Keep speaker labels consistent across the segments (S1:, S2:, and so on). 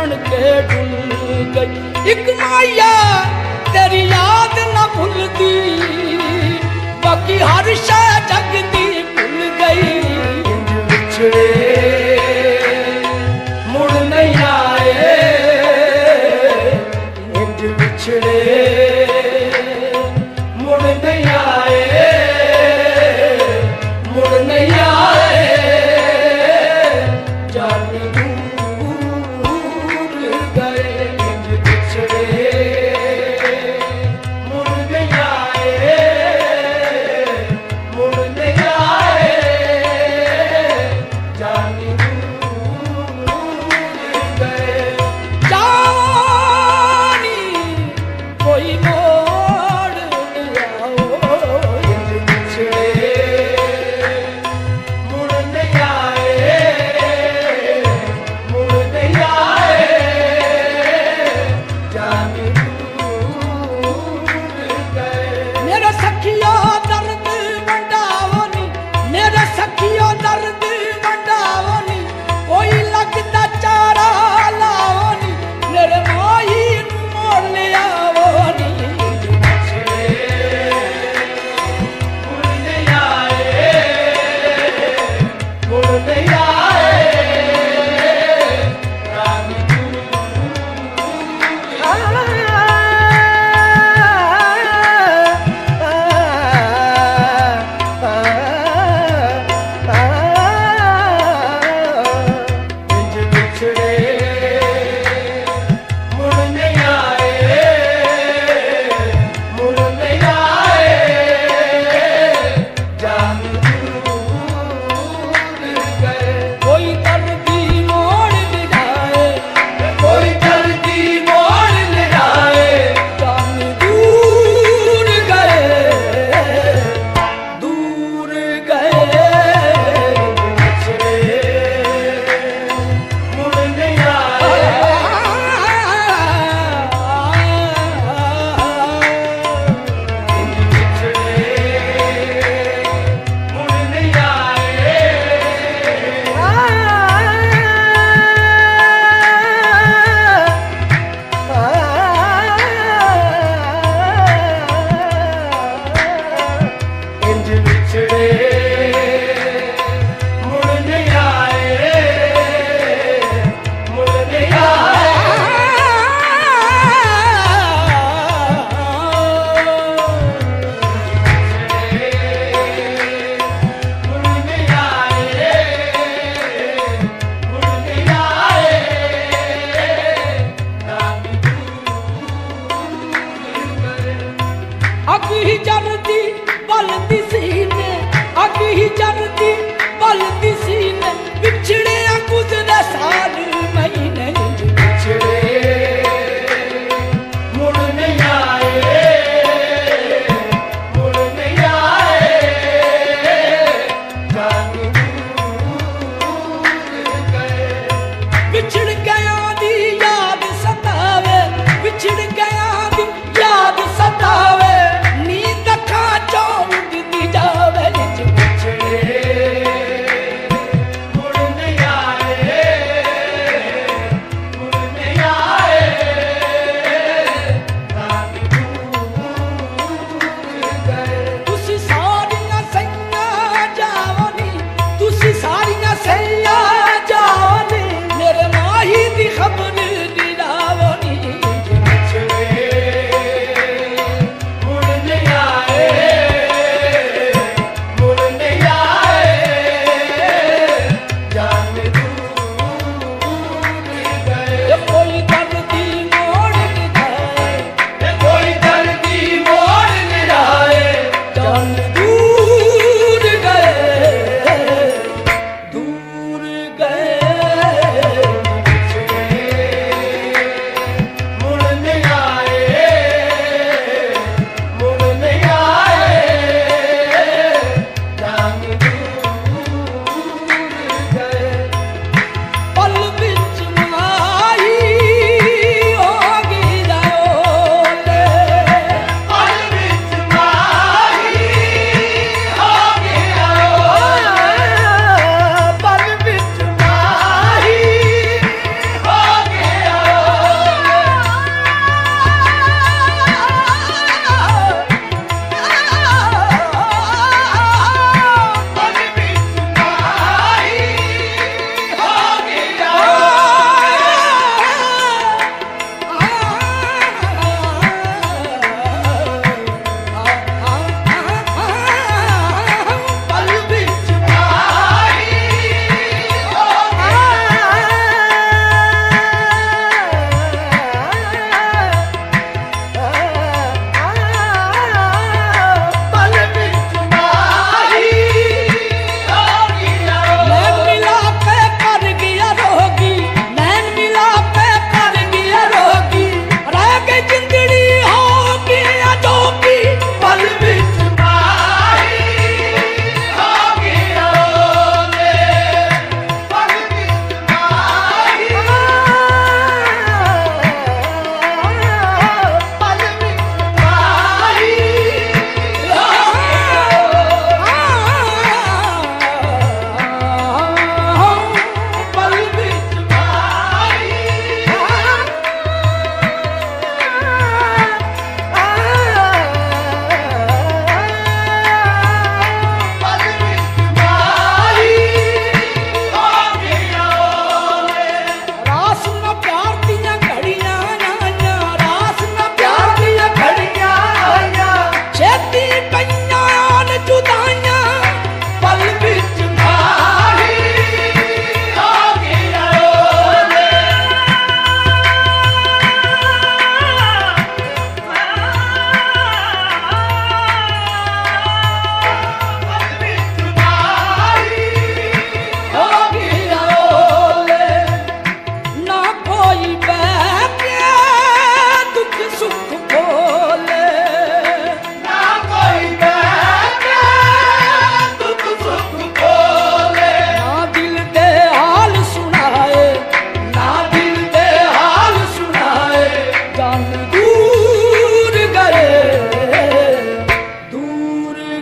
S1: ਬਣ ਕੇ ਢੁੱਲ ਗਈ। ਇੱਕ ਮਾਇਆ ਤੇਰੀ ਯਾਦ ਨਾ ਭੁੱਲਦੀ ਬਾਕੀ ਹਰ ਸ਼ੈ ਜਗਦੀ।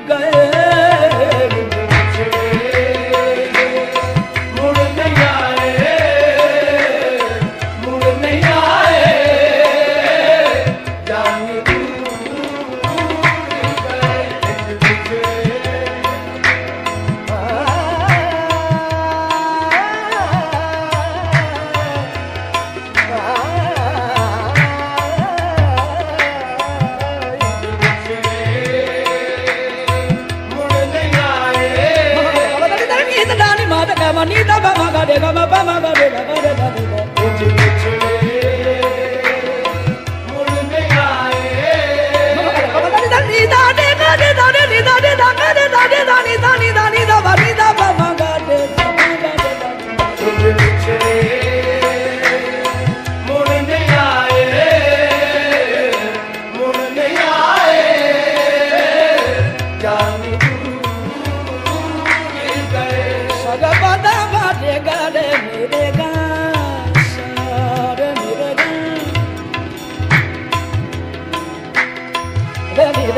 S1: गए ba ma ga de ga ma ba ma ga de ga ma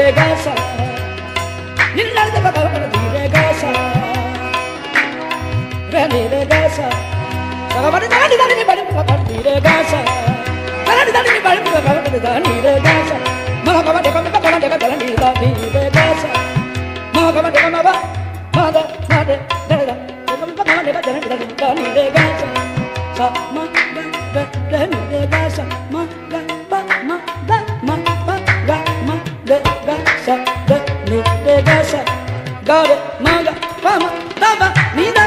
S1: dire gasa Nillar de baba baba dire gasa Re dire gasa Saga bari dani dani ni bari baba dire gasa Bari dani ni bari baba baba dani dire gasa Maha baba de baba baba de baba dani dire gasa Maha baba de baba baba Maha da ma de da da Baba baba de baba dani dire gasa Me pega essa, gabe, manga, fama, tava, mina.